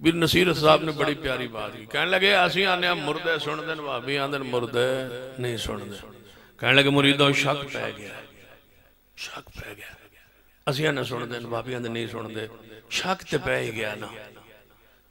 ਵੀਰ ਨਸੀਰ ਸਾਹਿਬ ਨੇ ਬੜੀ ਪਿਆਰੀ ਬਾਤ ਕੀ ਕਹਿਣ ਲੱਗੇ ਅਸੀਂ ਆਨੇ ਆ ਮੁਰਦੇ ਸੁਣਦੇ ਨੇ ਭਾਬੀ ਆਂਦੇ ਨੇ ਮੁਰਦੇ ਨਹੀਂ ਸੁਣਦੇ ਕਹਿਣ ਲੱਗੇ ਮੁਰੀਦੋ ਸ਼ੱਕ ਪੈ ਗਿਆ ਸ਼ੱਕ ਪੈ ਗਿਆ ਅਸੀਂ ਆਨੇ ਸੁਣਦੇ ਨੇ ਭਾਬੀ ਆਂਦੇ ਨਹੀਂ ਸੁਣਦੇ ਸ਼ੱਕ ਤੇ ਪੈ ਹੀ ਗਿਆ ਨਾ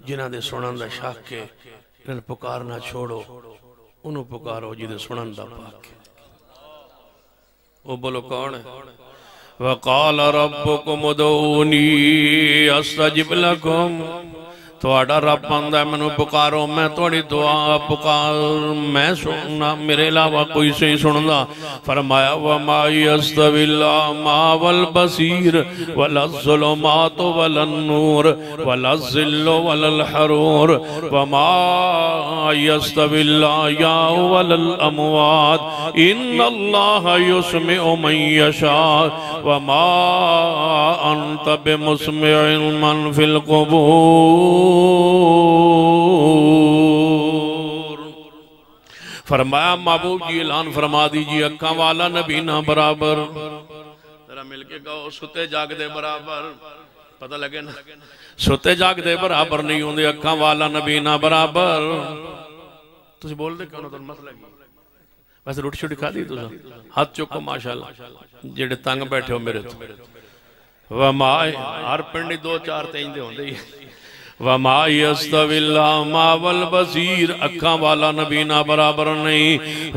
ਜਿਨ੍ਹਾਂ ਦੇ ਸੁਣਨ ਦਾ ਸ਼ੱਕ ਹੈ ਇਹਨਾਂ ਨੂੰ ਪੁਕਾਰਨਾ ਛੋੜੋ ਉਹਨੂੰ ਪੁਕਾਰੋ ਜਿਹਦੇ ਸੁਣਨ ਦਾ ਪਾਕ ਹੈ ਉਹ ਬੋਲੋ ਕੌਣ ਹੈ वकाल रब्बुकुम उदूनी अस्ताजिब लकुम थोड़ा रब आंदा मैं पुकारो मैं थोड़ी दुआ पुकार मैं सुनना मेरे अलावा कोई सही सुनना फरमाया व माई अस्तविला मा वल बसीर वला जुलो वल नूर वला जिलो वल हरूर व माई अस्तविला या वल अमवाद इन अल्लाह युसम ओ मैयशा मा अंत बे मुसम फिल कबू फरमाया महबूब जी ऐलान फरमा दीजिए अखा वाला नबी ना बराबर। जरा मिलके कहो, सुते जाग दे बराबर। पता लगे ना, सुते जाग दे बराबर नहीं होंगे अखा वाला नबी ना बराबर। तुम बोलते क्यों तुम मसला वैसे रोटी शोटी खा दी तुझे हाथ चुको माशाला जेडे तंग बैठे हो मेरे तो वह माए हर पिंड दो चार तेज होंगे वमाई नबीना बराबर नहीं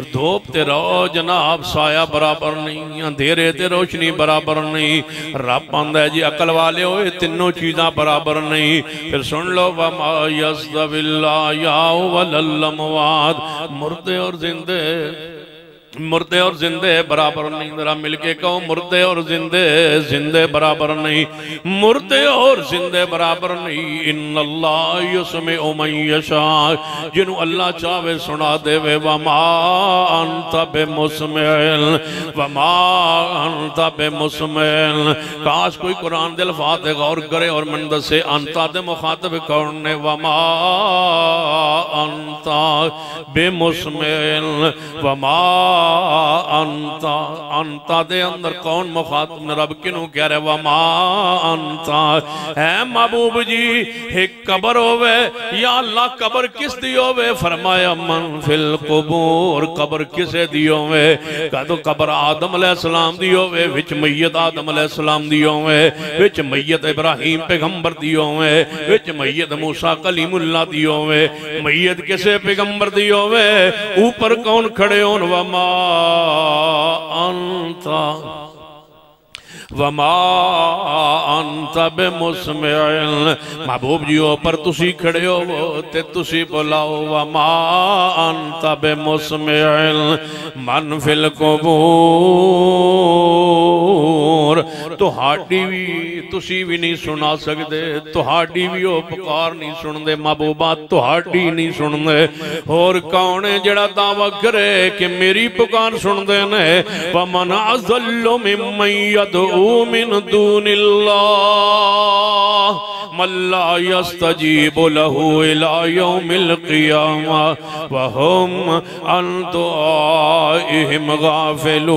जनाब साया बराबर नहीं अंधेरे ते रोशनी बराबर नहीं रब आंदा जी अकल वाले तीनों चीज़ा बराबर नहीं फिर सुन लो वमाई अस्तविल्ला या मुर्दे और जिंदे मुर्दे और जिंदे बराबर नहीं, जरा मिलके कहो, मुर्दे और जिंदे जिंदे बराबर नहीं। मुर्दे और जिंदे बराबर नहीं। इन अल्लाह उमन अल्लाह चाहे, सुना देवे, वमा अंत बे मुस्मिल वमा अंत बे काश कोई कुरान दिल फाते गौर करे और मन दसे, अंता दे मुखातब कौन ने वमा अंता बे मुस्मिल वमा अंता अंता दे अंदर कौन मुखातब रब किनू कह रहे वमा अंता है महबूब जी एक कबर होवे या अल्लाह कबर किस दी होवे फरमाया मन फिल कबूर कबर किसे दी होवे कदो कबर आदम अलैहिस्सलाम दी होवे विच मैयत आदम अलैहिस्सलाम दी होवे विच मैयत इब्राहिम पैगंबर दी होवे विच मैयत मूसा कलीमुल्लाह दी होवे मैयत किसे पैगंबर दी होवे ऊपर कौन खड़े होन वमा अंता वमा अंत बेमुस्मिल महबूब जी पर तुसी खड़े हो ते तुसी बुलाओ वमा अंत बेमुस्मिल मन फिल कबूर ਤੁਹਾਡੀ ਵੀ ਤੁਸੀਂ ਵੀ ਨਹੀਂ ਸੁਣਾ ਸਕਦੇ ਤੁਹਾਡੀ ਵੀ ਉਹ ਪੁਕਾਰ ਨਹੀਂ ਸੁਣਦੇ महबूबा ਤੁਹਾਡੀ ਨਹੀਂ ਸੁਣਦੇ ਹੋਰ ਕੌਣ ਹੈ ਜਿਹੜਾ ਦਾਵਾ ਕਰੇ ਕਿ ਮੇਰੀ ਪੁਕਾਰ ਸੁਣਦੇ ਨੇ ਵਮਨ ਅਜ਼ਲੁ ਮਿਮਨ ਯਦਉ मिन दूनिल्लाह मल्ला यस्तजीब लहू इला यौमिल क़ियामा वहुम अन दुआइहिम गाफिलून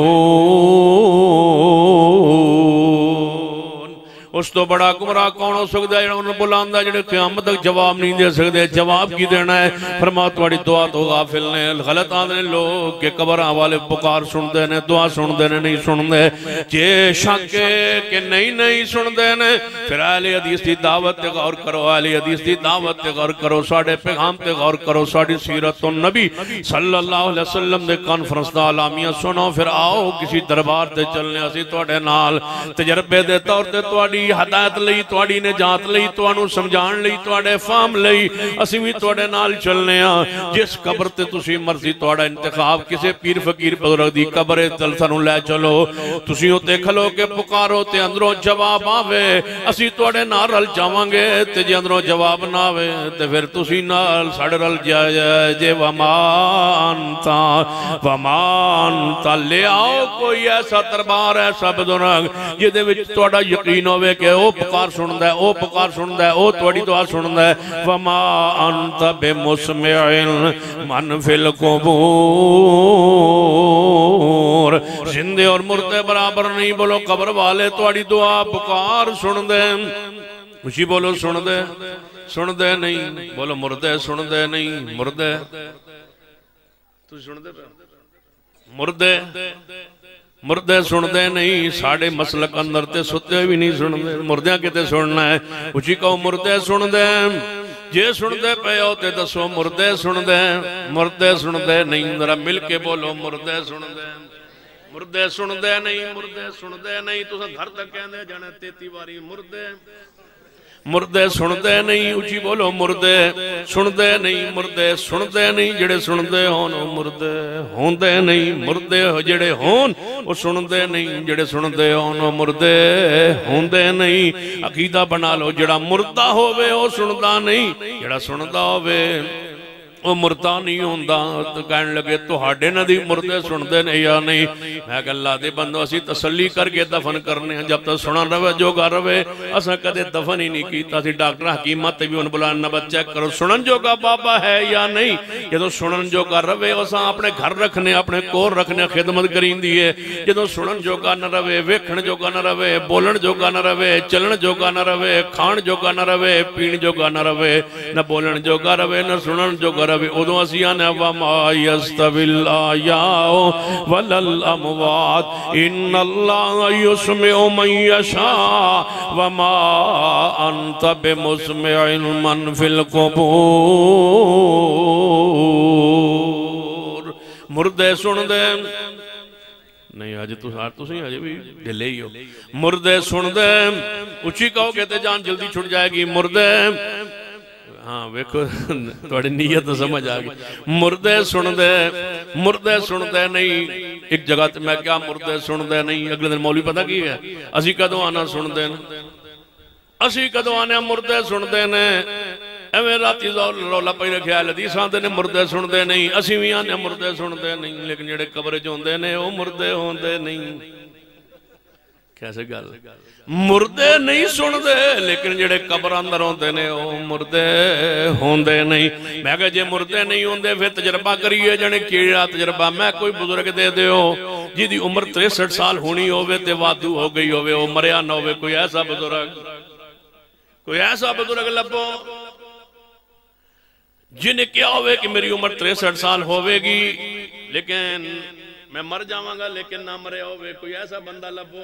उस तो बड़ा गुमराह कौन हो सकता है? उन्होंने बुलाता जो क्याम तक जवाब नहीं दे सकते। जवाब की देना है? फरमा थोड़ी दुआ तो गाफिल ने। गलत आदने लोग के कबर वाले पुकार सुनते ने, दुआ सुनते ने, नहीं सुनते। जे शे के नहीं नहीं सुनते ने, फिर आली अदीस की दावत गौर करो। आली अदीस की दावत गौर करो। साढ़े पैगाम से गौर करो। साड़ी सीरत तो नबी सल्लल्लाहु अलैहि वसल्लम के कॉन्फ्रेंस का अलामिया सुनो, फिर आओ किसी दरबार से चलने। असं थोड़े नाल तजर्बे के तौर पर ਤੁਹਾਡੀ ਹਦਾਇਤ ਲਈ ਤੁਹਾਡੀ ਨਜਾਤ ਲਈ ਤੁਹਾਨੂੰ ਸਮਝਾਉਣ ਲਈ ਤੁਹਾਡੇ ਫਾਹਮ ਲਈ ਅਸੀਂ ਵੀ ਤੁਹਾਡੇ ਨਾਲ ਚੱਲਨੇ ਆ ਜਿਸ ਕਬਰ ਤੇ ਤੁਸੀਂ ਮਰਜ਼ੀ ਤੁਹਾਡਾ ਇੰਤਖਾਬ ਕਿਸੇ ਪੀਰ ਫਕੀਰ ਬਜ਼ੁਰਗ ਦੀ ਕਬਰ ਤੇ ਸਾਨੂੰ ਲੈ ਚਲੋ ਤੁਸੀਂ ਉੱਤੇ ਖਲੋ ਕੇ ਪੁਕਾਰੋ ਤੇ ਅੰਦਰੋਂ ਜਵਾਬ ਆਵੇ ਅਸੀਂ ਤੁਹਾਡੇ ਨਾਲ ਰਲ ਜਾਵਾਂਗੇ ਤੇ ਜੇ ਅੰਦਰੋਂ ਜਵਾਬ ਨਾ ਆਵੇ ਤੇ ਫਿਰ ਤੁਸੀਂ ਨਾਲ ਸਾਡੇ ਰਲ ਜਾ ਜੇ ਵਮਾਨਤਾ ਵਮਾਨਤਾ ਲਿਆਓ ਕੋਈ ਐਸਾ ਦਰਬਾਰ ਐਸਾ ਬਜ਼ੁਰਗ ਜਿਹਦੇ ਵਿੱਚ ਤੁਹਾਡਾ ਯਕੀਨ ਹੋਵੇ पुकार सुन दुकार सुन दुआ सुन दमा अंत और मुरदे बराबर नहीं बोलो, कबर वाले थोड़ी दुआ पुकार सुन दे खुशी बोलो सुन दे सुन दे नहीं। बोलो, मुरदे सुन दे नहीं, मुरदे। तू सुन दे मुरदे। दे मुर्दे मुर्दे सुनते नहीं साढ़े मसलक अंदर ते सुते भी नहीं सुनते मुर्दे कितने सुनना है उची कहो मुर्दे सुनते जे सुनते पे हो तो दसो मुर्दे सुनते मुर्दे सुनते नहीं जरा मिल के बोलो मुर्दे सुनते मुर्दे सुनते नहीं मुर्दे सुनते नहीं तुम घर तक कहते जाने तेती मुर्दे सुनते नहीं, उची बोलो मुर्दे। सुनते नहीं, मुर्दे सुनते नहीं, जेड़े सुनते होन मुर्दे। होंदे नहीं, मुर्दे जेड़े होन वो सुनते नहीं, जेड़े सुनते होन मुर्दे। होंदे नहीं, अकीदा बना लो, जेड़ा मुर्दा होवे वो सुनता नहीं, जेड़ा सुनता होवे। ਉਹ ਮੁਰਦਾ ਨਹੀਂ ਹੁੰਦਾ ਕਹਿਣ ਲੱਗੇ ਤੁਹਾਡੇ ਨਾਲ ਦੀ ਮੁਰਦੇ ਸੁਣਦੇ ਨੇ ਜਾਂ ਨਹੀਂ ਮੈਂ ਕਿਹਾ ਅੱਲਾ ਦੇ ਬੰਦੋ ਅਸੀਂ ਤਸੱਲੀ ਕਰਕੇ ਦਫਨ ਕਰਨੇ ਆ ਜਦ ਤੱਕ ਸੁਣਨ ਰਵੇ ਜੋਗਾ ਰਵੇ ਅਸਾਂ ਕਦੇ ਦਫਨ ਹੀ ਨਹੀਂ ਕੀਤਾ ਸੀ ਡਾਕਟਰ ਹਕੀਮਤ ਤੇ ਵੀ ਉਹਨ ਬੁਲਾਣਾ ਬੱਚਾ ਚੈੱਕ ਕਰੋ ਸੁਣਨ ਜੋਗਾ ਬਾਬਾ ਹੈ ਜਾਂ ਨਹੀਂ ਜਦੋਂ ਸੁਣਨ ਜੋਗਾ ਰਵੇ ਅਸਾਂ ਆਪਣੇ ਘਰ ਰੱਖਨੇ ਆਪਣੇ ਕੋਲ ਰੱਖਨੇ ਖਿਦਮਤ ਕਰੀਂਦੀ ਏ ਜਦੋਂ ਸੁਣਨ ਜੋਗਾ ਨਾ ਰਵੇ ਵੇਖਣ ਜੋਗਾ ਨਾ ਰਵੇ ਬੋਲਣ ਜੋਗਾ ਨਾ ਰਵੇ ਚੱਲਣ ਜੋਗਾ ਨਾ ਰਵੇ ਖਾਣ ਜੋਗਾ ਨਾ ਰਵੇ ਪੀਣ ਜੋਗਾ ਨਾ ਰਵੇ ਨਾ ਬੋਲਣ ਜੋਗਾ ਰਵੇ ਨਾ ਸੁਣਨ ਜੋਗਾ रवे उदो असी आने अमवात। इन मुर्दे सुन दे। नहीं अज तुम अजे भी ढिले ही हो। मुर्दे सुन दे। उची कहोगे तो जान जल्दी छुट जाएगी। मुर्दे हाँ वेखो थोड़ी नीयत समझ आ गई मुर्दे सुनते मुर्दे सुनते नहीं एक जगह ते मैं क्या मुर्दे सुनते नहीं अगले दिन मौली पता की है असी कदों आना सुनते असी कदों आने मुर्दे सुनते ने एवं राती रौला पी रखा लदीस आते ने मुर्दे सुनते नहीं असी भी आने मुर्दे सुनते नहीं लेकिन जेडे कबर च होंगे ने वो मुर्दे होंगे नहीं कैसे गल मुर्दे नहीं सुनते लेकिन जेडे कबर अंदर होंगे ने मुर्दे होंगे नहीं मैं क्या जे मुर्दे नहीं होंगे फिर तजर्बा करिए जने कीड़ा तजर्बा मैं कोई बुज़ुर्ग दे दो जिंदी उम्र तिरसठ साल होनी हो वाधू हो गई हो मरिया ना हो कोई ऐसा बुज़ुर्ग कोई ऐसा बुज़ुर्ग लभो जिन्हें क्या हो कि मेरी उम्र तिरसठ साल होगी लेकिन मैं मर जावगा लेकिन ना मरिया हो कोई ऐसा बंदा लभो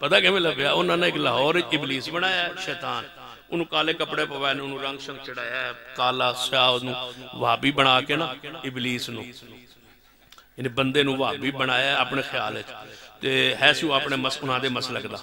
ਪਤਾ ਕਿਵੇਂ ਲੱਭਿਆ ਉਹਨਾਂ ਨੇ ਇੱਕ ਲਾਹੌਰ ਵਿੱਚ ਇਬਲਿਸ ਬਣਾਇਆ ਸ਼ੈਤਾਨ ਉਹਨੂੰ ਕਾਲੇ ਕੱਪੜੇ ਪਵਾਏ ਨੇ ਉਹਨੂੰ ਰੰਗ ਸ਼ੰਗ ਚੜਾਇਆ ਕਾਲਾ ਸਿਆ ਉਹਨੂੰ ਵਾਬੀ ਬਣਾ ਕੇ ਨਾ ਇਬਲਿਸ ਨੂੰ ਇਹਨੇ ਬੰਦੇ ਨੂੰ ਵਾਬੀ ਬਣਾਇਆ ਆਪਣੇ ਖਿਆਲ ਵਿੱਚ ਤੇ ਹੈ ਸਿਓ ਆਪਣੇ ਮਸ ਉਹਨਾਂ ਦੇ ਮਸਲਕ ਦਾ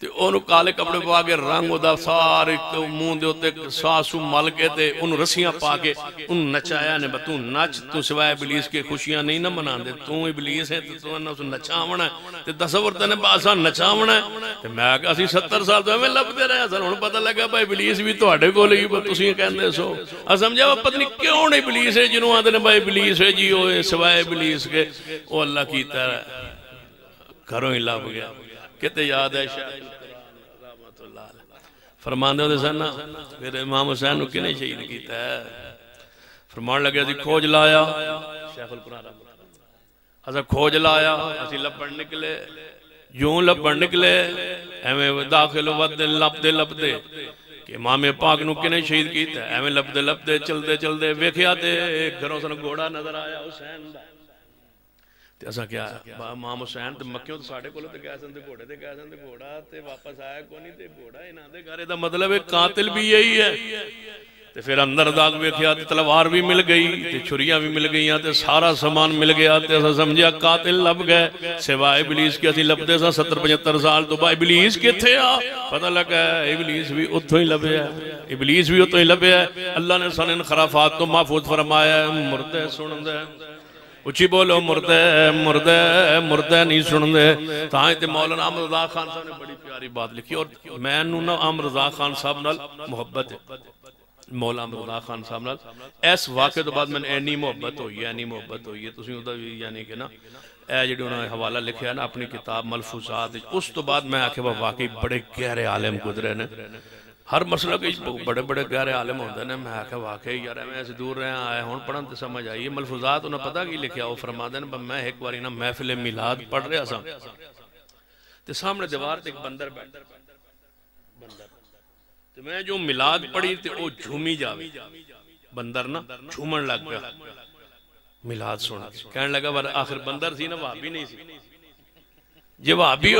ਤੇ ਉਹਨੂੰ ਕਾਲੇ ਕੱਪੜੇ ਪਾ ਕੇ ਰੰਗ ਉਹਦਾ ਸਾਰੇ ਮੂੰਹ ਦੇ ਉੱਤੇ ਸਾਸੂ ਮਲ ਕੇ ਤੇ ਉਹਨੂੰ ਰੱਸੀਆਂ ਪਾ ਕੇ ਉਹਨੂੰ ਨਚਾਇਆ ਨੇ ਤੂੰ ਨੱਚ ਤੂੰ ਸਿਵਾਏ ਇਬਲੀਸ ਕੇ ਖੁਸ਼ੀਆਂ ਨਹੀਂ ਨਾ ਮਨਾਉਂਦੇ ਤੂੰ ਇਬਲੀਸ ਹੈ ਤੇ ਤੂੰ ਉਹਨਾਂ ਨੂੰ ਨਚਾਵਣਾ ਤੇ ਤਸਵਰ ਤਨੇ ਬਾਸਾ ਨਚਾਵਣਾ ਤੇ ਮੈਂ ਕਿਹਾ ਅਸੀਂ 70 ਸਾਲ ਤੋਂ ਐਵੇਂ ਲੱਭਦੇ ਰਹੇ ਸਾਨੂੰ ਹੁਣ ਪਤਾ ਲੱਗਾ ਭਾਈ ਇਬਲੀਸ ਵੀ ਤੁਹਾਡੇ ਕੋਲ ਹੀ ਤੁਸੀਂ ਕਹਿੰਦੇ ਸੋ ਆ ਸਮਝਿਆ ਪਤਾ ਨਹੀਂ ਕਿਉਂ ਨਹੀਂ ਇਬਲੀਸ ਹੈ ਜਿਹਨੂੰ ਆਂਦੇ ਨੇ ਭਾਈ ਇਬਲੀਸ ਹੈ ਜੀ ਉਹ ਸਿਵਾਏ ਇਬਲੀਸ ਕੇ ਉਹ ਅੱਲਾ ਕੀਤਾ ਘਰੋਂ ਹੀ ਲੱਭ ਗਿਆ कितने याद है फरमाते फिर इमाम हुसैन शहीद किया फरमान लगे खोज लाया। असा खोज लाया, असि लभन निकले। यूँ लभन निकले एवं दाखिल लभदे लभदे कि मामे पाक नु किने शहीद किया एवं लभदे लभदे चलते चलते वेख्या घरों सन घोड़ा नज़र आया हुसैन का ਤੇ ਅਸਾਂ ਕਿਹਾ ਇਮਾਮ ਹੁਸੈਨ ਤੇ ਮੱਕਿਓਂ ਸਾਡੇ ਕੋਲ ਤੇ ਗਏ ਸਨ ਤੇ ਘੋੜੇ ਤੇ ਗਏ ਸਨ ਤੇ ਘੋੜਾ ਤੇ ਵਾਪਸ ਆਇਆ ਕੋਈ ਨਹੀਂ ਤੇ ਘੋੜਾ ਇਹਨਾਂ ਦੇ ਘਰੇ ਦਾ ਮਤਲਬ ਹੈ ਕਾਤਿਲ ਵੀ ਇਹੀ ਹੈ ਤੇ ਫਿਰ ਅੰਦਰ ਦਾਗ ਵੇਖਿਆ ਤੇ ਤਲਵਾਰ ਵੀ ਮਿਲ ਗਈ ਤੇ ਛੁਰੀਆਂ ਵੀ ਮਿਲ ਗਈਆਂ ਤੇ ਸਾਰਾ ਸਮਾਨ ਮਿਲ ਗਿਆ ਤੇ ਅਸਾਂ ਸਮਝਿਆ ਕਾਤਿਲ ਲੱਭ ਗਏ ਸਿਵਾਏ ਇਬਲੀਸ ਕੇ ਅਸੀਂ ਲੱਭਦੇ ਸਾਂ 70 75 ਸਾਲ ਤੋਂ ਬਾਅਦ ਇਬਲੀਸ ਕਿੱਥੇ ਆ ਪਤਾ ਲੱਗਾ ਇਬਲੀਸ ਵੀ ਉੱਥੋਂ ਹੀ ਲੱਭਿਆ ਇਬਲੀਸ ਵੀ ਉੱਥੋਂ ਹੀ ਲੱਭਿਆ ਅੱਲਾ ਨੇ ਸਾਨੂੰ ਖਰਾਫਾਤ ਤੋਂ ਮਾਫੂਜ਼ ਫਰਮਾਇਆ ਮੁਰਦੇ ਸੁਣਦਾ उची बोलो, मुर्द मुर्द मुर्द नहीं सुन दे तो मौलाना रजा खान साहब ने बड़ी प्यारी बात लिखी, और मैं ना अहमद रजा खान साहब न मुहब्बत है तो बाद भी हवाला लिखा ना, अपनी किताब मलफूसात, उस तो बाद मैं आखिर वाकई बड़े गहरे आलम गुजरे ने। हर मसला के बड़े बड़े गहरे आलम होंगे ने। मैं आख्या, वाकई यार मैं ऐसे दूर रहा आया हूँ पढ़ने समझ आई। है मलफूजात उन्हें पता की लिखा वो फरमा दे मैं एक बार ना महफिले मिलाद पढ़ रहा सा। सामने दीवार से एक बंदर बंदर ते मैं जो मिलाद पढ़ी तो वो झूमी जा बंदर ना झूम लग गया मिलाद सुन कह लगा, पर आखिर बंदर सी ना, भाभी नहीं सी जे भाभी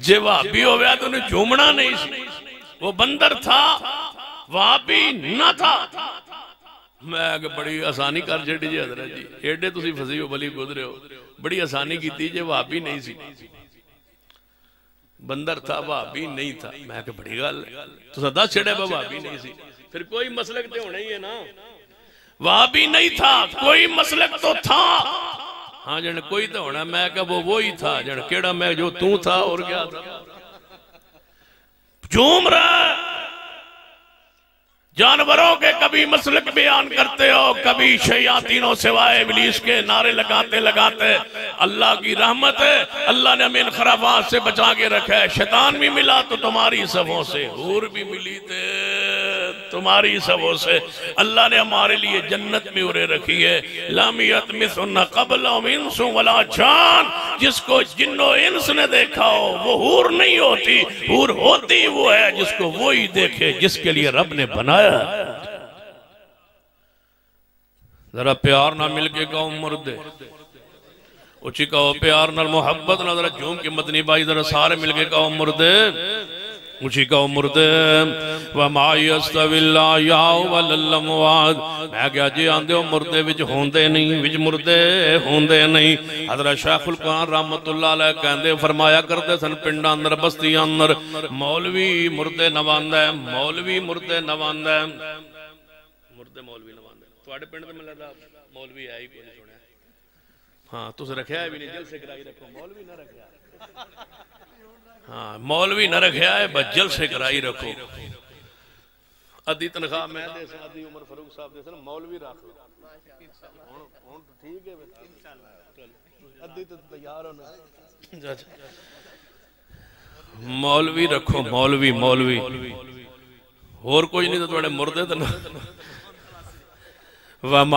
जे भाभी हो गया तो उन्हें झूमना नहीं वो बंदर था, वहाँ भी न था। मैं बड़ी आसानी कर छड़ी जी, हज़रत जी। एडे तुम फसी हो, बली गुजरे हो। बड़ी आसानी की जे भाभी नहीं सी। बंदर था भाभी नहीं था। मैं बड़ी गल तो दस छड़े भाभी नहीं सी। फिर कोई मसलक तो होना ही है ना। वहाँ भी नहीं था, कोई मसलक तो था। हाँ जन, कोई तो होना, मैं वो वो ही था जन। केड़ा मैं जो तू था, और क्या था? झूम रहा जानवरों के कभी मसलक बयान करते हो, कभी शयातीनों सिवाय इबलीस के नारे लगाते लगाते। अल्लाह की रहमत है, अल्लाह ने हमें खराबात से बचा के रखा है। शैतान भी मिला तो तुम्हारी सबों से, हूर भी मिली थे, तुम्हारी सबों से। अल्लाह ने हमारे लिए जन्नत में उरे रखी है। लामियत मिसन कबल वला जान जिसको जिन्नो इंस ने देखा हो, वो हूर नहीं होती। हूर होती वो है जिसको वो ही देखे, जिसके लिए रब ने बनाया। जरा प्यार ना मिल के कहो मुर्दे। उची कहो प्यार ना मोहब्बत ना जरा झूम के मदनी भाई जरा सारे मिल के कहो मुर्दे। ਮੁਸ਼ਿਕੋ ਮੁਰਦ ਵਮਾਇਸਤਵਿਲਾ ਯਾਵਲਲਮਵਾਦ ਮੈਂ ਕਿਹਾ ਜੀ ਆਂਦੇ ਹੋ ਮੁਰਦੇ ਵਿੱਚ ਹੁੰਦੇ ਨਹੀਂ, ਵਿੱਚ ਮੁਰਦੇ ਹੁੰਦੇ ਨਹੀਂ। ਹਜ਼ਰਤ ਸ਼ੇਖੁਲ ਕੁਰਾਨ ਰਹਿਮਤੁਲਲਾਹ ਅਲੈਹ ਕਹਿੰਦੇ, ਫਰਮਾਇਆ ਕਰਦੇ ਸਨ ਪਿੰਡਾਂ ਅੰਦਰ, ਬਸਤੀਆਂ ਅੰਦਰ, ਮੌਲਵੀ ਮੁਰਦੇ ਨਵਾਂਦਾ ਮੌਲਵੀ ਮੁਰਦੇ ਨਵਾਂਦਾ ਮੁਰਦੇ ਮੌਲਵੀ ਨਵਾਂਦਾ ਤੁਹਾਡੇ ਪਿੰਡ ਤੇ ਮਿਲਦਾ ਮੌਲਵੀ ਆਈ ਕੋਈ ਨਹੀਂ ਸੁਣਿਆ। ਹਾਂ, ਤੁਸੀਂ ਰੱਖਿਆ ਵੀ ਨਹੀਂ ਜਲਸੇ ਕਰਾਈ ਰੱਖੋ, ਮੌਲਵੀ ਨਾ ਰੱਖਿਆ। हाँ मौलवी न रखा है बस जल से कराई रखो। अद्धी तनख्वाह मैं दे अद्धी उमर फरूक साहब दे मौलवी रख लो। होना मौलवी रखो मौलवी मौलवी। और कोई नहीं तो थोड़े मुर्दे तो ने सन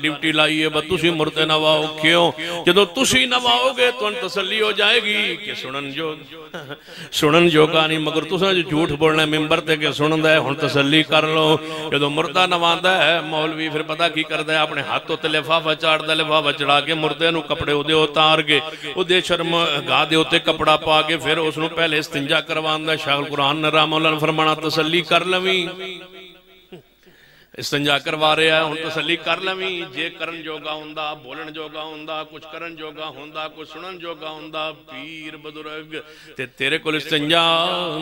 ड्यूटी लाई है मुर्दे नवाओ, क्यों? जो तुसी नवाओगे तो तसली हो जाएगी। कि सुनन जो सुनन जोगा नहीं मगर तुसा जो झूठ बोलना मिंबर ते के सुनदा है हुन तसल्ली कर लो। जो मुर्दा नवांदा है, मौलवी फिर पता की करदा है अपने हाथ उत्ते लिफाफा चाड़दा लिफाफा चढ़ा के मुर्दे नु कपड़े ओदे उतार के ओदे शर्म गा दे उत्ते कपड़ा पा के फिर उस नु पहले इस्तिंजा करवांदा शाहुल कुरान ने रामौला फरमाना तसल्ली कर इस्तंजा करवा रहे हैं हूँ तसली कर लवी जे करन जोगा हों बोलन जोगा हों कुछ करन जोगा हों कुछ सुनन जोगा हों पीर बुज़ुर्ग ते तेरे को इस्तंजा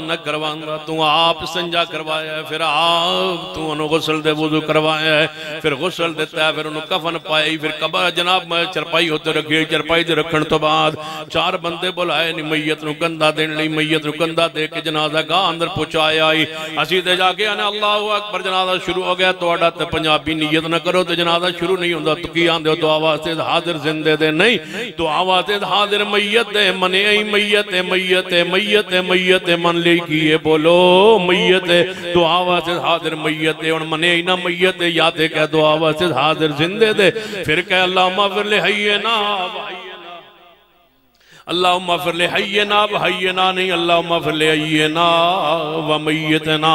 न करवा तू आप इस्तंजा करवाया फिर आप तू ओनू गुसल दे वज़ू करवाया फिर गुसल दिता फिर ओनू कफन पाई फिर कबर जनाब मैं चरपाई उत्ते रखी चरपाई रखन तो बाद चार बंदे बुलाए नी मईयत ना देने मईयत ना दे के जनाजा गांह अंदर पहुँचाया असी तो जाके अल्लाह अकबर जनाजा शुरू हो गया ਤੁਹਾਡਾ ਤੇ ਪੰਜਾਬੀ ਨੀਅਤ ਨਾ ਕਰੋ ਤੇ ਜਨਾਜ਼ਾ ਸ਼ੁਰੂ ਨਹੀਂ ਹੁੰਦਾ ਤੂੰ ਕੀ ਆਂਦੇ ਹੋ ਦੁਆ ਵਾਸਤੇ ਹਾਜ਼ਰ ਜ਼ਿੰਦੇ ਦੇ ਨਹੀਂ ਦੁਆ ਵਾਸਤੇ ਹਾਜ਼ਰ ਮਈਤ ਦੇ ਮਨੇ ਹੀ ਮਈਤ ਹੈ ਮਈਤ ਹੈ ਮਈਤ ਹੈ ਮਈਤ ਹੈ ਮਨ ਲਈ ਕੀ ਹੈ ਬੋਲੋ ਮਈਤ ਹੈ ਦੁਆ ਵਾਸਤੇ ਹਾਜ਼ਰ ਮਈਤ ਹੈ ਹੁਣ ਮਨੇ ਹੀ ਨਾ ਮਈਤ ਹੈ ਯਾ ਤੇ ਕਹਿ ਦੁਆ ਵਾਸਤੇ ਹਾਜ਼ਰ ਜ਼ਿੰਦੇ ਦੇ ਫਿਰ ਕਹਿ ਅੱਲਾਹ ਮਾਫਰ ਲੈ ਹਈਏ ਨਾ अल्लाह मफरल हयना व हयना नहीं अल्लाह मफरल हयना व मैतना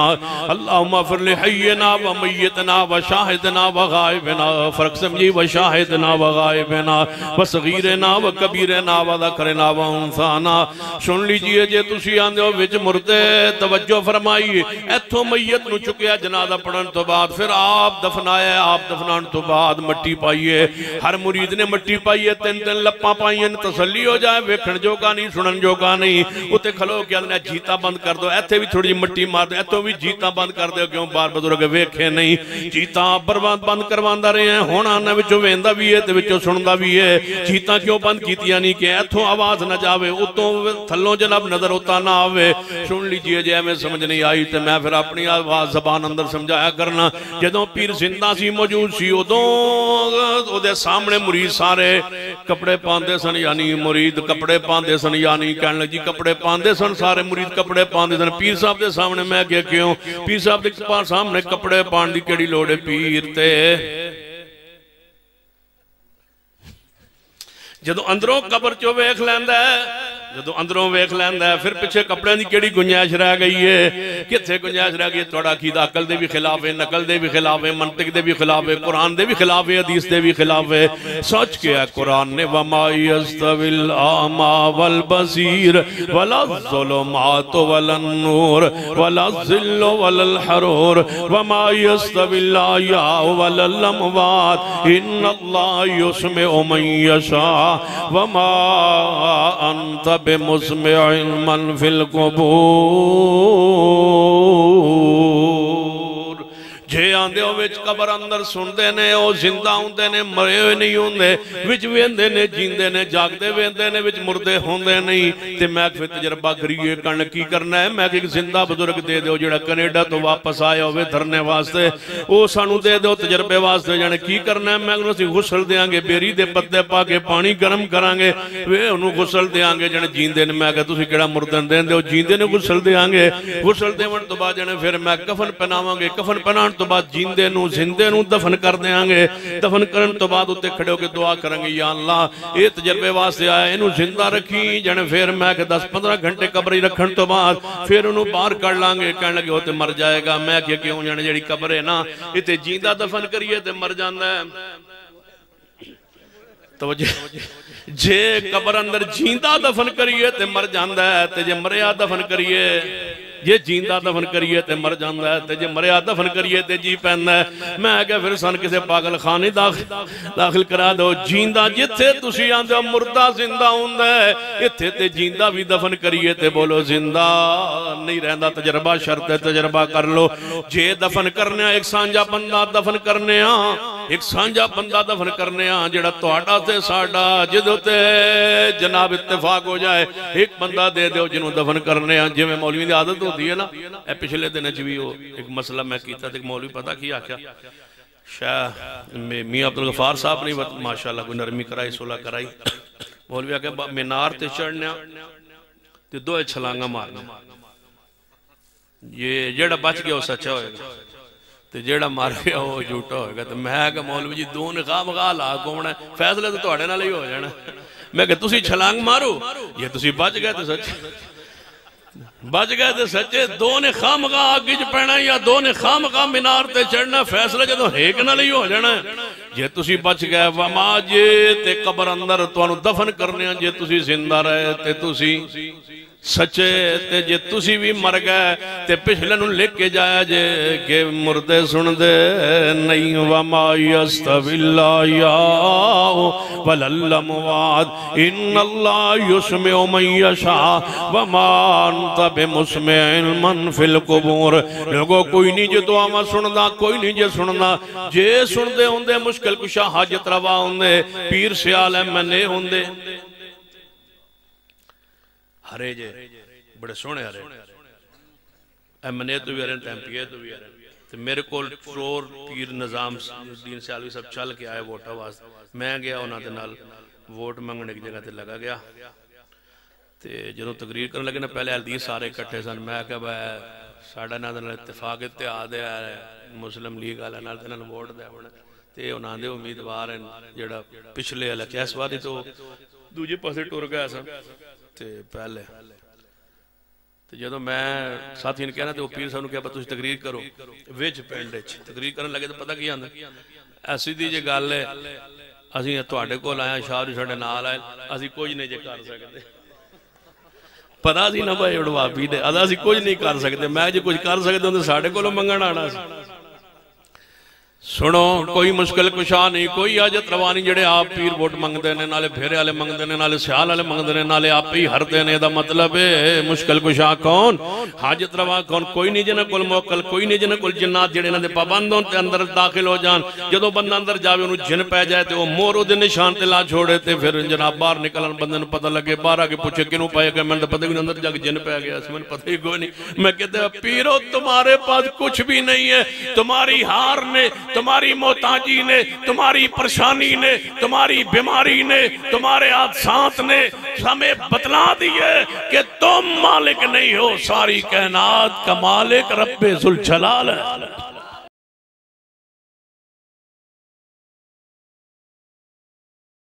अल्लाह मफरल हयना व मैतना व शाहिदना व गायबना फ़र्क समझी, व शाहिदना व गायबना व सगीरना व कबीरना व दकरना व उनसाना सुन लीजिए, जे तुसी आंदे हो विच मुर्दे, तवज्जो फरमाई। इथों मैयत नु चुकिया जनाजा पढ़न तो बाद, फिर आप दफनाया, आप दफनान तो बाद मट्टी पाइए। हर मुरीद ने मट्टी पाई तीन तीन लप्पा पाई तसली हो जाए वेखण जोगा नहीं सुनन जोगा नहीं उत्ते खलो के आदने जीता बंद कर दो इथे भी थोड़ी मिट्टी मार दो इतो भी जीता बंद कर दो क्यों बार बुज़ुर्ग वेखे नहीं जीता बर्बाद बंद करवांदा रहे हैं हुण आने विचों वेंदा भी है ते विचों भी है जीता क्यों बंद कीतियाँ नहीं कि इथों आवाज़ ना जावे उतों थल्लों जनाब नज़र उता ना आवे सुन लीजिए जे मैं समझ नहीं आई ते मैं फिर अपनी आवाज़ जबान अंदर समझाया करना जदों पीर ज़िंदा सी मौजूद सी उदों सामने मुरीद सारे कपड़े पांदे सन यानी मुरीद कपड़े पांदे पाते सन यानी कह लगी कपड़े पाते सन सारे मुरीद कपड़े पाते सन पीर साहब के सामने मैं क्या क्यों पीर साहब के सामने कपड़े पाने की केड़ी लोड़ है पीर ते जो अंदरों कबर चो वेख जो अंदरों वेख लैंदा फिर पिछे कपड़े की केड़ी गुंजाइश रह गई है कितने गुंजाइश रह गई थोड़ा अकीदा अकल के भी खिलाफ है नकल के भी खिलाफ है मंतिक के भी खिलाफ है कुरान के भी खिलाफ है हदीस के भी खिलाफ है सच के है कुरान ने वमा बेमुस्मिन मन फिल कबूर ਆਂਦਿਆਂ ਵਿੱਚ ਕਬਰ ਅੰਦਰ ਸੁਣਦੇ ਨੇ ਉਹ ਜ਼ਿੰਦਾ ਹੁੰਦੇ ਨੇ ਮਰੇ ਹੋਏ ਨਹੀਂ ਹੁੰਦੇ ਵਿੱਚ ਵੇਂਦੇ ਨੇ ਜਿੰਦੇ ਨੇ ਜਾਗਦੇ ਵੇਂਦੇ ਨੇ ਵਿੱਚ ਮੁਰਦੇ ਹੁੰਦੇ ਨਹੀਂ ਤੇ ਮੈਂ ਫਿਰ ਤਜਰਬਾ ਕਰੀਏ ਕਣ ਕੀ ਕਰਨਾ ਹੈ ਮੈਂ ਇੱਕ ਜ਼ਿੰਦਾ ਬਜ਼ੁਰਗ ਦੇ ਦਿਓ ਜਿਹੜਾ ਕੈਨੇਡਾ ਤੋਂ ਵਾਪਸ ਆਇਆ ਹੋਵੇ ਧਰਨੇ ਵਾਸਤੇ ਉਹ ਸਾਨੂੰ ਦੇ ਦਿਓ ਤਜਰਬੇ ਵਾਸਤੇ ਜਾਣੇ ਕੀ ਕਰਨਾ ਮੈਂ ਉਹਨੂੰ ਅਸੀਂ ਗੁਸਲ ਦੇਾਂਗੇ ਬੇਰੀ ਦੇ ਪੱਤੇ ਪਾ ਕੇ ਪਾਣੀ ਗਰਮ ਕਰਾਂਗੇ ਵੇ ਉਹਨੂੰ ਗੁਸਲ ਦੇਾਂਗੇ ਜਣ ਜੀਂਦੇ ਨੇ ਮੈਂ ਕਿਹਾ ਤੁਸੀਂ ਕਿਹੜਾ ਮੁਰਦਨ ਦੇਂਦੇ ਹੋ ਜੀਂਦੇ ਨੇ ਗੁਸਲ ਦੇਾਂਗੇ ਗੁਸਲ ਦੇਵਣ ਤੋਂ ਬਾਅਦ ਜਣੇ ਫਿਰ ਮੈਂ ਕਫਨ ਪਹਿਨਾਵਾਂਗੇ ਕਫਨ ਪਹਿਨਾਣ ਤੋਂ ਬਾਅਦ जींदे जिंदे दफन कर देंगे दफन करने तो बाद खड़े होकर दुआ करेंगे, या अल्लाह ये तजर्बे वास्ते आया इन ज़िंदा रखी, जाने फिर मैं दस पंद्रह घंटे कबरे रखने तो बाद फिर उन्होंने बहर कड़ लाँगे। कह लगे होते मर जाएगा, मैं क्यों जाने जी कबर है ना इतने जींदा दफन करिए मर जाता है। तो जी। जे कबर अंदर जींदा दफन करिए तो मर जाता है तो जे मरिया दफन करिए, जे जींदा दफन करिए तो मर जाता है तो जे मरिया दफन करिए तो जी पैदा है। मैं क्या फिर सन किसी पागल खाने दाखिल दाखिल करा दो। जींदा जिथे तुम आते मुर्दा ज़िंदा होंगे इतने तो जींदा भी दफन करिए तो बोलो, ज़िंदा नहीं रहता तजर्बा शर्त है, तजर्बा कर लो। जे दफन करने एक सांझा बंदा दफन करने जोड़ा जिदो जनाब इतफाक हो जाए, एक बंदा दे दो जिन्होंने दफन करने जिम्मे मौलवी की आदत होती है ना पिछले दिन च भी एक मसला मैं किया मौलवी पता की आख्या माशाला कोई नरमी कराई सुलह कराई। मौलवी आख्या मीनार चढ़ने दो छलांगा मारना बच गया सच्चा होएगा। ने खा हो जाना। मैं क्या छलांग मारो जे तुम बच गए तो सच तो दो ने खाम का अग च पैना या दो ने खाम का मीनार ते चढ़ना, फैसला जो हेक नाल ही हो जाना। जे तुसी बच गए, वमा जे, ते कबर अंदर तुम दफन करने जे तुसी ज़िंदा रहे, ते तुसी सच्चे ते जे तुसी भी मर गए, ते पिछले नु लिख के जाया जे, के मुर्दे सुन दे नहीं वमा यस्तविल्ला या वलल्लमवाद, इन्नल्लाह युस्मिउ मन यशा वमा अंत बिमुस्मिल मन फिल कुबूर। लोगो, कोई नहीं जे दुआवा सुनदा, कोई नहीं जे सुनदा। जे सुनदे हुंदे, मुश्किल कुशा हाजत रवा हुंदे, पीर सियाल है मने हुंदे। हरे जे, बड़े सोहने हरे। एम एन ए तो भी हरे एम पी ए तो भी हरे। तो मेरे को चोर, पीर, निज़ाम दीन सियालवी सब चल के आए वोटा वास्ते मैं गया उन्होंने वोट मंगने की जगह लगा गया। तो जो तकरीर कर लगे ना, पहले हल्दी सारे इकट्ठे सन। मैं क्या वै साढ़ा इन्होंने इतफाक इतिहाद है, मुस्लिम लीग वाले वोट दे तो उन्होंने उम्मीदवार जोड़ा पिछले हल्के इस बार तो ਦੂਜੇ ਪਾਸੇ ਟੁਰ ਗਿਆ ਸਾਂ। ਤੇ ਪਹਿਲੇ। ਤੇ ਜਦੋਂ ਮੈਂ ਸਾਥੀ ਨੇ ਕਹਿਣਾ ਤੇ ਉਹ ਪੀਰ ਸਾਹਿਬ ਨੂੰ ਕਿਹਾ ਤੁਸੀਂ ਤਕਰੀਰ ਕਰੋ। ਵਿੱਚ ਪਿੰਡ ਵਿੱਚ ਤਕਰੀਰ ਕਰਨ ਲੱਗੇ ਤਾਂ ਪਤਾ ਕੀ ਆਂਦਾ? ਐਸੀ ਦੀ ਜੇ ਗੱਲ ਹੈ ਅਸੀਂ ਤੁਹਾਡੇ ਕੋਲ ਆਇਆ ਸ਼ਾਹ ਜੀ ਸਾਡੇ ਨਾਲ ਆਏ, ਅਸੀਂ ਕੁਝ ਨਹੀਂ ਜੇ ਕਰ ਸਕਦੇ। ਪਤਾ ਸੀ ਨਾ ਭਾਈ ਉਡਵਾਬੀ ਦੇ ਆਦਾ ਅਸੀਂ ਕੁਝ ਨਹੀਂ ਕਰ ਸਕਦੇ, ਮੈਂ ਜੇ ਕੁਝ ਕਰ ਸਕਦੇ ਹੁੰਦੇ, ਸਾਡੇ ਕੋਲੋਂ ਮੰਗਣ ਆਣਾ ਸੀ। सुनो, कोई मुश्किल कुशा नहीं, कोई आज तरवा नहीं, जेडे आप पीर वोट मंगते ने नाले फेरे आले मंगते ने नाले सियाल आले मंगते ने नाले आप ही हरते ने दा मतलब है, मुश्किल कुशा कौन? हाज तरवा कौन? कोई नहीं जिन्हें कोल मोकल, कोई नहीं जिन्हें कोल जिन्नात, जेडे इन्होंने पाबंद होन ते अंदर दाखिल हो जान। जो बंदा अंदर जाए उन्होंने जिन पै जाए तो मोर वो निशान से ला छोड़े तो फिर जनाब बाहर निकलन, बंद पता लगे बाहर आके पूछे कि पे गया मैंने पता ही अंदर जाके जिन पै गया मैंने पता ही कोई नहीं मैं कहते, पीरो, तुम्हारे पास कुछ भी नहीं है, तुम्हारी हार ने तुम्हारी मोहताजी ने तुम्हारी परेशानी ने तुम्हारी बीमारी ने तुम्हारे हादसात ने हमें बतला दिए कि तुम मालिक नहीं हो सारी कहनात का मालिक रब्बे जुल जलाल है।